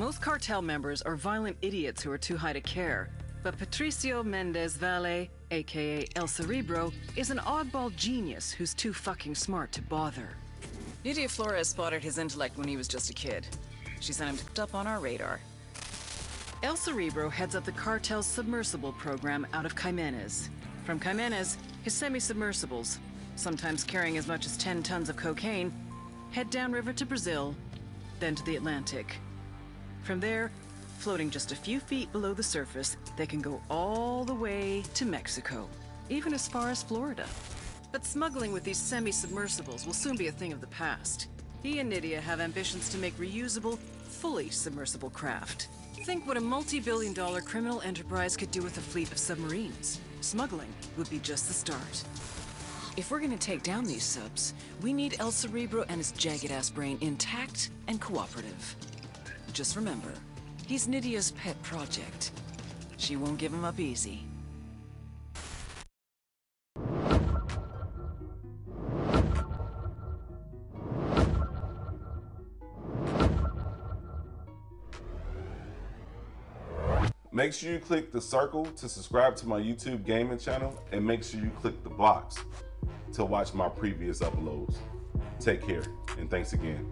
Most cartel members are violent idiots who are too high to care. But Patricio Mendez Valle, aka El Cerebro, is an oddball genius who's too fucking smart to bother. Nidia Flores spotted his intellect when he was just a kid. She sent him up on our radar. El Cerebro heads up the cartel's submersible program out of Jimenez. From Jimenez, his semi-submersibles, sometimes carrying as much as 10 tons of cocaine, head downriver to Brazil, then to the Atlantic. From there, floating just a few feet below the surface, they can go all the way to Mexico, even as far as Florida. But smuggling with these semi-submersibles will soon be a thing of the past. He and Nidia have ambitions to make reusable, fully submersible craft. Think what a multi-billion dollar criminal enterprise could do with a fleet of submarines. Smuggling would be just the start. If we're gonna take down these subs, we need El Cerebro and his jagged-ass brain intact and cooperative. Just remember, he's Nidia's pet project. She won't give him up easy. Make sure you click the circle to subscribe to my YouTube gaming channel and make sure you click the box to watch my previous uploads. Take care and thanks again.